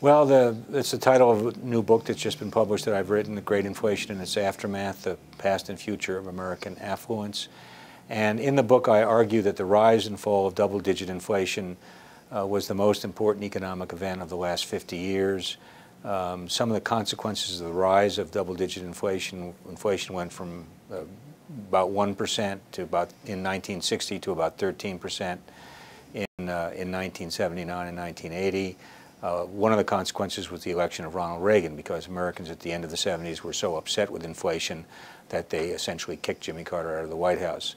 Well, the, it's the title of a new book that's just been published that I've written, The Great Inflation and Its Aftermath, The Past and Future of American Affluence. And in the book, I argue that the rise and fall of double-digit inflation uh, was the most important economic event of the last 50 years. Um, some of the consequences of the rise of double-digit inflation, inflation went from uh, about 1% to about, in 1960 to about 13% in, uh, in 1979 and 1980. Uh, one of the consequences was the election of Ronald Reagan because Americans at the end of the 70s were so upset with inflation that they essentially kicked Jimmy Carter out of the White House.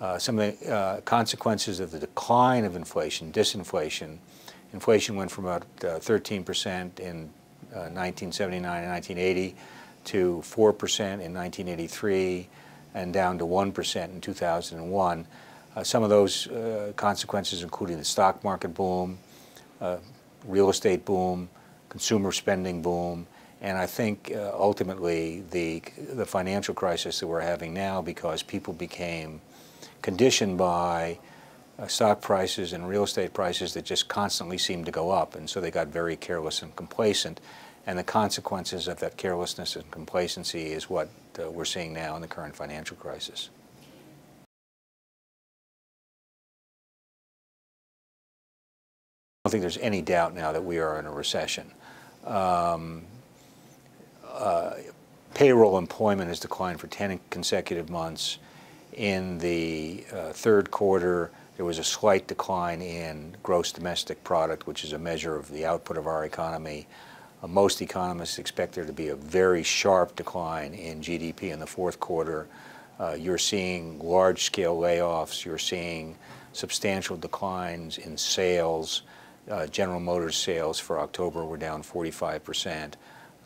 Uh, some of the uh, consequences of the decline of inflation, disinflation, inflation went from about 13% uh, in 1979 uh, and 1980 to 4% in 1983 and down to 1% in 2001. Uh, some of those consequences including the stock market boom, real estate boom, consumer spending boom, and I think uh, ultimately the, the financial crisis that we're having now because people became conditioned by uh, stock prices and real estate prices that just constantly seemed to go up. And so they got very careless and complacent. And the consequences of that carelessness and complacency is what uh, we're seeing now in the current financial crisis. Don't think there's any doubt now that we are in a recession. Um, uh, payroll employment has declined for 10 consecutive months. In the uh, third quarter, there was a slight decline in gross domestic product, which is a measure of the output of our economy. Uh, most economists expect there to be a very sharp decline in GDP in the fourth quarter. Uh, you're seeing large-scale layoffs. You're seeing substantial declines in sales. Uh, General Motors sales for October were down 45 percent.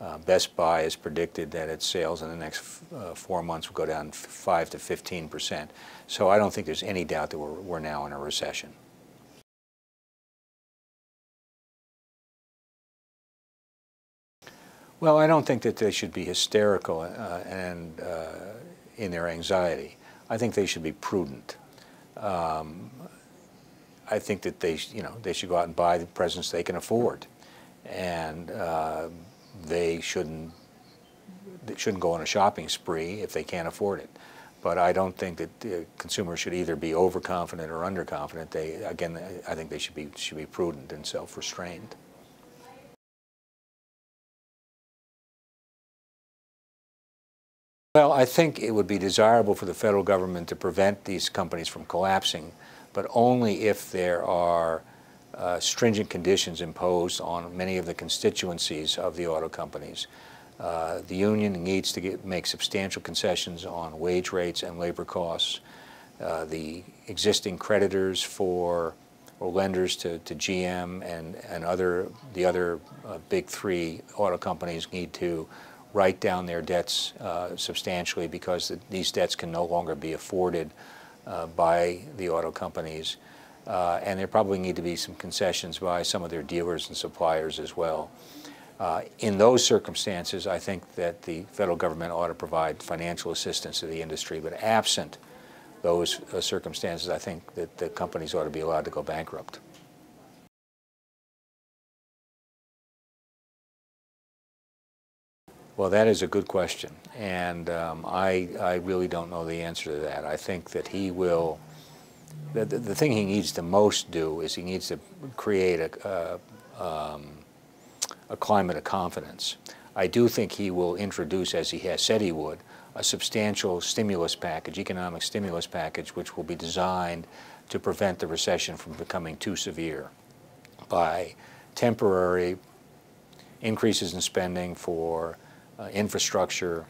Uh, Best Buy has predicted that its sales in the next uh, four months will go down 5 to 15 percent. So I don't think there's any doubt that we're, we're now in a recession. Well, I don't think that they should be hysterical uh, and uh, in their anxiety. I think they should be prudent. Um, I think that they, you know, they should go out and buy the presents they can afford, and uh, they shouldn't they shouldn't go on a shopping spree if they can't afford it. But I don't think that uh, consumers should either be overconfident or underconfident. They again, I think they should be should be prudent and self-restrained. Well, I think it would be desirable for the federal government to prevent these companies from collapsing but only if there are uh, stringent conditions imposed on many of the constituencies of the auto companies. Uh, the union needs to get, make substantial concessions on wage rates and labor costs. Uh, the existing creditors for or lenders to, to GM and, and other the other uh, big three auto companies need to write down their debts uh, substantially because the, these debts can no longer be afforded uh, by the auto companies. Uh, and there probably need to be some concessions by some of their dealers and suppliers as well. Uh, in those circumstances, I think that the federal government ought to provide financial assistance to the industry. But absent those uh, circumstances, I think that the companies ought to be allowed to go bankrupt. Well, that is a good question, and um, I, I really don't know the answer to that. I think that he will, the, the, the thing he needs to most do is he needs to create a, um, a climate of confidence. I do think he will introduce, as he has said he would, a substantial stimulus package, economic stimulus package, which will be designed to prevent the recession from becoming too severe by temporary increases in spending for infrastructure,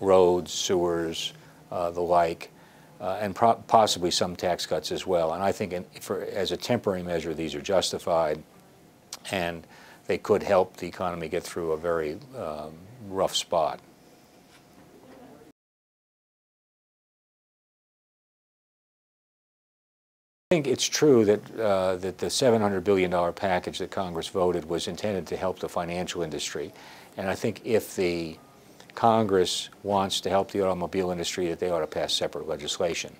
roads, sewers, uh, the like, uh, and possibly some tax cuts as well. And I think in, for, as a temporary measure, these are justified, and they could help the economy get through a very um, rough spot. I think it's true that, uh, that the $700 billion package that Congress voted was intended to help the financial industry. And I think if the Congress wants to help the automobile industry, that they ought to pass separate legislation,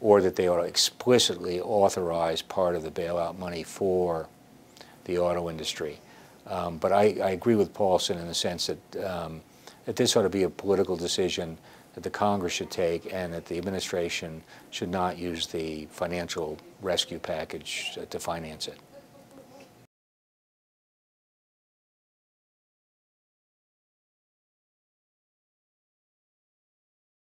or that they ought to explicitly authorize part of the bailout money for the auto industry. Um, but I, I, agree with Paulson in the sense that, um, that this ought to be a political decision that the Congress should take and that the administration should not use the financial rescue package to finance it.